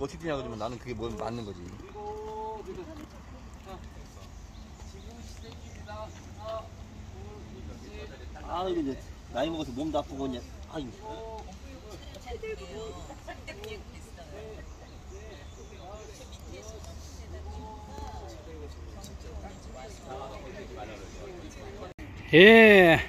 어떻게 되냐 그러면 나는 그게 뭐 맞는 거지. 아 이거 이제 나이 먹어서 몸도 아프고 이제 아유 예.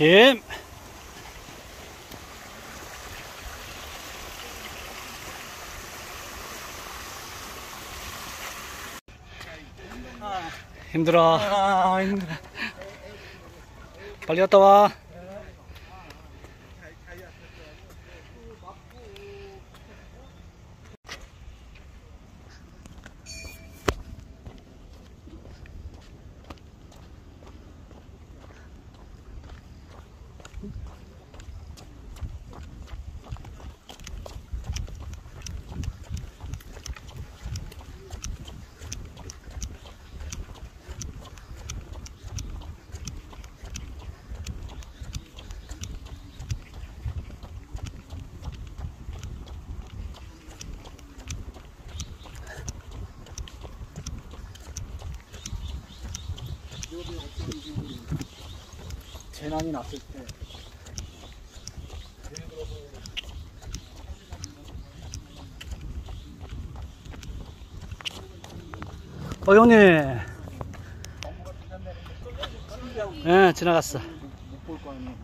예. 힘들어. 아 힘들어 빨리 갔다 와. 재난이 났을 때 어, 형님. 예, 지나갔어. 거 아니야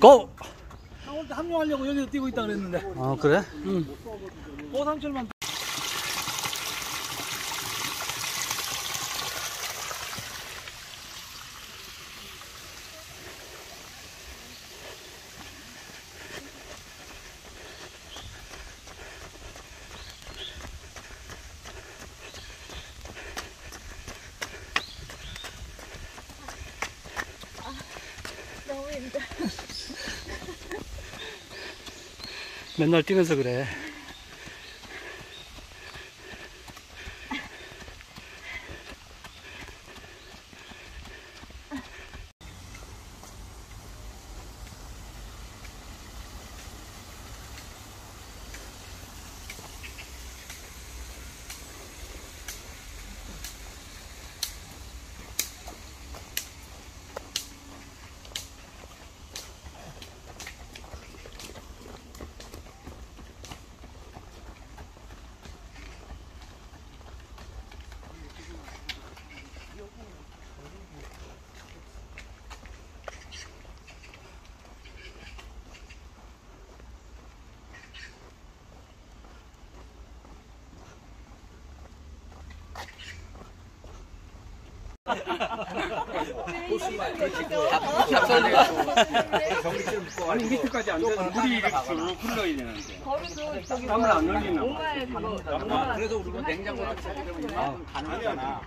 고! 나 오늘 합류하려고 여기서 뛰고 있다 그랬는데 어, 그래? 응. 오삼철만 맨날 뛰면서 그래. 아니 밑에까지 안 돼서 물이 이렇게 쭉 흘러야 되는데 땀을 안 흘리면 그래서 우리가 냉장고 가는 거잖아.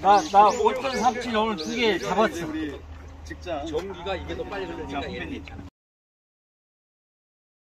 나나 5천 3천 오늘 두 개 잡았어 전기가 이게 더 빨리 흐르니까 얘는 괜찮아.